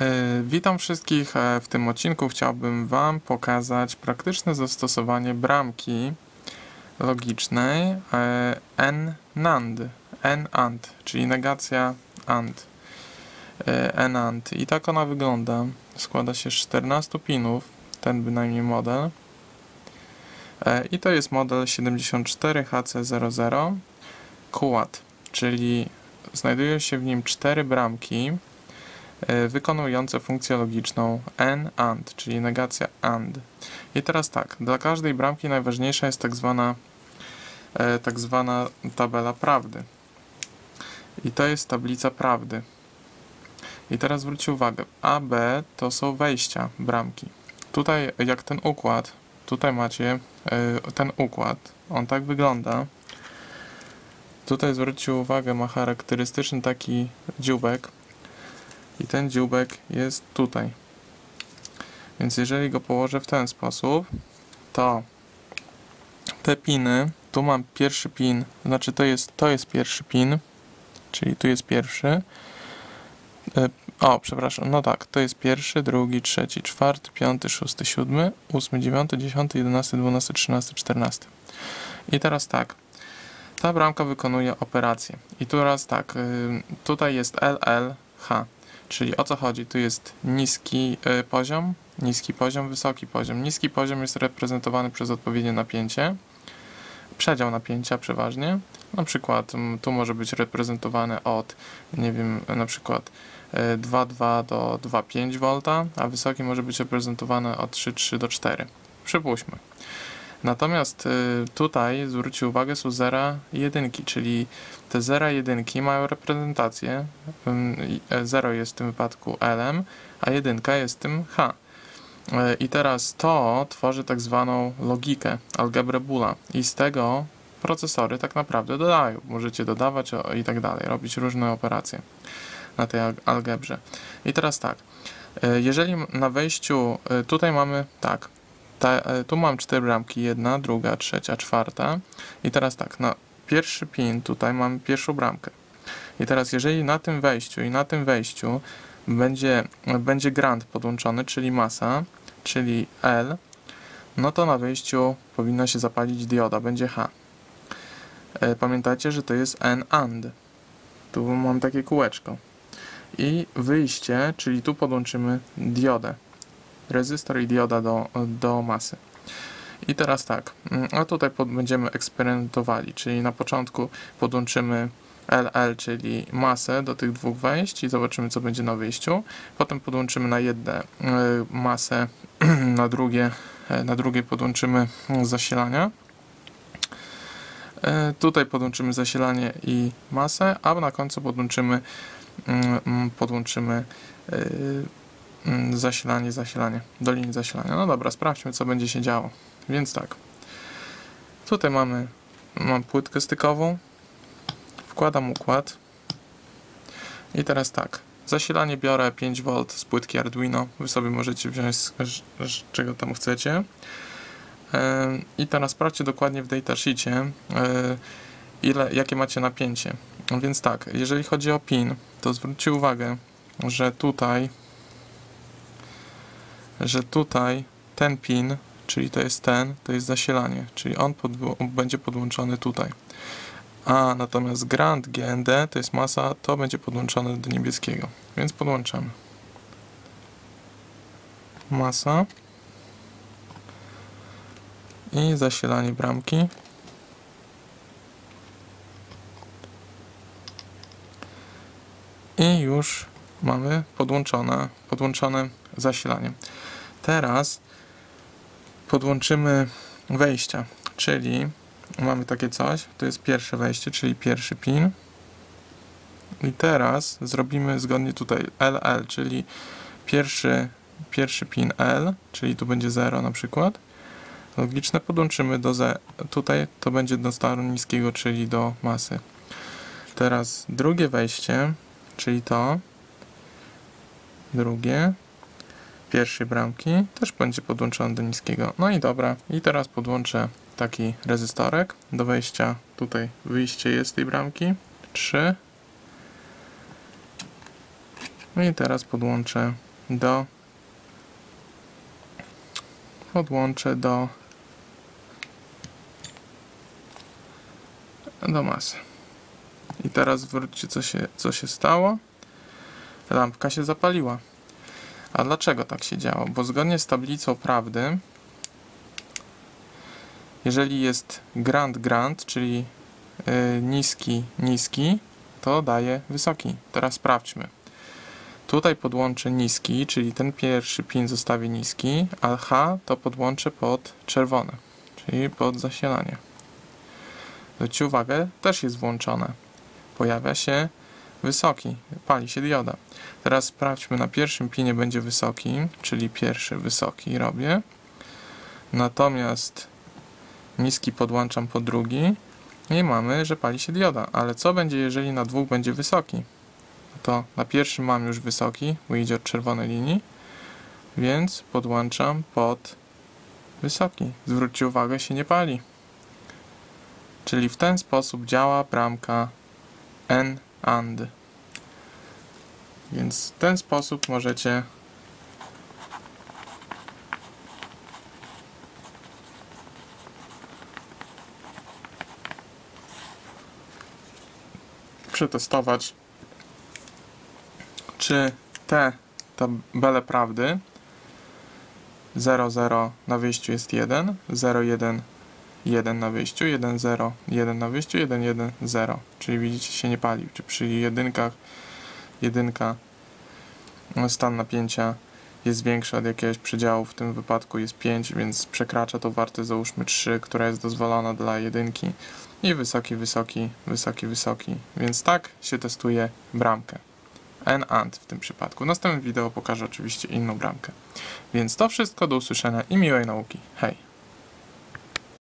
E, Witam wszystkich. E, W tym odcinku chciałbym Wam pokazać praktyczne zastosowanie bramki logicznej e, n NAND, czyli negacja AND. e, n AND. I tak ona wygląda. Składa się z 14 pinów, ten bynajmniej model. I to jest model 74HC00 QAT, czyli znajdują się w nim cztery bramki wykonujące funkcję logiczną n AND, czyli negacja AND. I teraz tak, dla każdej bramki najważniejsza jest tak zwana, e, tak zwana tabela prawdy. I to jest tablica prawdy. I teraz zwróćcie uwagę, A, B to są wejścia bramki. Tutaj jak ten układ, tutaj macie e, ten układ, on tak wygląda. Tutaj zwróćcie uwagę, ma charakterystyczny taki dzióbek, i ten dzióbek jest tutaj. Więc jeżeli go położę w ten sposób, to te piny, tu mam pierwszy pin, znaczy to jest, to jest pierwszy pin, czyli tu jest pierwszy. E, O, przepraszam, no tak, to jest pierwszy, drugi, trzeci, czwarty, piąty, szósty, siódmy, ósmy, dziewiąty, dziesiąty, jedenasty, dwunasty, trzynasty, czternasty. I teraz tak, ta bramka wykonuje operację. I teraz tak, y, tutaj jest LLH. Czyli o co chodzi? Tu jest niski y, poziom, niski poziom, wysoki poziom. Niski poziom jest reprezentowany przez odpowiednie napięcie, przedział napięcia przeważnie. Na przykład tu może być reprezentowane od, nie wiem, na przykład y, 2,2 do 2,5 V, a wysoki może być reprezentowany od 3,3 do 4. Przypuśćmy. Natomiast y, tutaj zwróćcie uwagę są zera jedynki, czyli te zera jedynki mają reprezentację. Ym, i- e, Zero jest w tym wypadku L, a jedynka jest tym H. Y, I teraz to tworzy tak zwaną logikę, algebrę Boola i z tego procesory tak naprawdę dodają. Możecie dodawać i tak dalej, robić różne operacje na tej al- algebrze. I teraz tak, y, jeżeli na wejściu, tutaj mamy tak, ta, e, tu mam cztery bramki, jedna, druga, trzecia, czwarta. I teraz tak, na pierwszy pin tutaj mam pierwszą bramkę. I teraz jeżeli na tym wejściu i na tym wejściu będzie, będzie grant podłączony, czyli masa, czyli L, no to na wejściu powinna się zapalić dioda, będzie H. E, Pamiętajcie, że to jest N AND. Tu mam takie kółeczko. I wyjście, czyli tu podłączymy diodę rezystor i dioda do, do masy. I teraz tak, mm, a tutaj będziemy eksperymentowali, czyli na początku podłączymy LL, czyli masę do tych dwóch wejść i zobaczymy co będzie na wyjściu. Potem podłączymy na jedne y, masę, na drugie, e, na drugie podłączymy zasilania. E, Tutaj podłączymy zasilanie i masę, a na końcu podłączymy mm, podłączymy y, zasilanie, zasilanie, do linii zasilania. No dobra, sprawdźmy, co będzie się działo. Więc tak, tutaj mamy, mam płytkę stykową, wkładam układ i teraz tak, zasilanie biorę 5V z płytki Arduino, wy sobie możecie wziąć z, z, czego tam chcecie. I teraz sprawdźcie dokładnie w datasheetie, e, ile, jakie macie napięcie. Więc tak, jeżeli chodzi o pin, to zwróćcie uwagę, że tutaj że tutaj ten pin, czyli to jest ten, to jest zasilanie, czyli on będzie podłączony tutaj. A natomiast Grand GND to jest masa, to będzie podłączone do niebieskiego. Więc podłączamy. Masa i zasilanie bramki. I już mamy podłączone, podłączone zasilanie. Teraz podłączymy wejścia, czyli mamy takie coś, to jest pierwsze wejście, czyli pierwszy pin. I teraz zrobimy zgodnie tutaj LL, czyli pierwszy, pierwszy pin L, czyli tu będzie 0 na przykład. Logiczne podłączymy do ze, tutaj to będzie do stanu niskiego, czyli do masy. Teraz drugie wejście, czyli to, drugie, pierwszej bramki też będzie podłączony do niskiego. No i dobra, i teraz podłączę taki rezystorek do wejścia. Tutaj wyjście jest tej bramki. 3. No i teraz podłączę do podłączę do do masy. I teraz zwróćcie co się, co się stało. Lampka się zapaliła. A dlaczego tak się działo? Bo zgodnie z tablicą prawdy, jeżeli jest grand grand, czyli y, niski niski, to daje wysoki. Teraz sprawdźmy. Tutaj podłączę niski, czyli ten pierwszy pin zostawię niski, a H to podłączę pod czerwone, czyli pod zasilanie. Zwróćcie uwagę, też jest włączone. Pojawia się wysoki, pali się dioda. Teraz sprawdźmy, na pierwszym pinie będzie wysoki, czyli pierwszy wysoki robię. Natomiast niski podłączam pod drugi i mamy, że pali się dioda. Ale co będzie, jeżeli na dwóch będzie wysoki? To na pierwszym mam już wysoki, bo idzie od czerwonej linii, więc podłączam pod wysoki. Zwróćcie uwagę, się nie pali. Czyli w ten sposób działa bramka N AND. Więc w ten sposób możecie przetestować, czy te tabele prawdy 00 na wyjściu jest 1, 01 1 na wyjściu, 1 0 1 na wyjściu, 1 1 0. Czyli widzicie się nie pali. Czy przy jedynkach jedynka no, stan napięcia jest większy od jakiegoś przedziału, w tym wypadku jest 5, więc przekracza tą wartość załóżmy 3, która jest dozwolona dla jedynki i wysoki, wysoki, wysoki, wysoki. Więc tak się testuje bramkę. N AND w tym przypadku. Następnym wideo pokażę oczywiście inną bramkę. Więc to wszystko, do usłyszenia i miłej nauki. Hej!